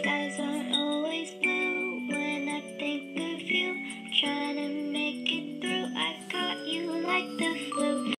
skies aren't always blue when I think of you. Trying to make it through, I got you like the flu.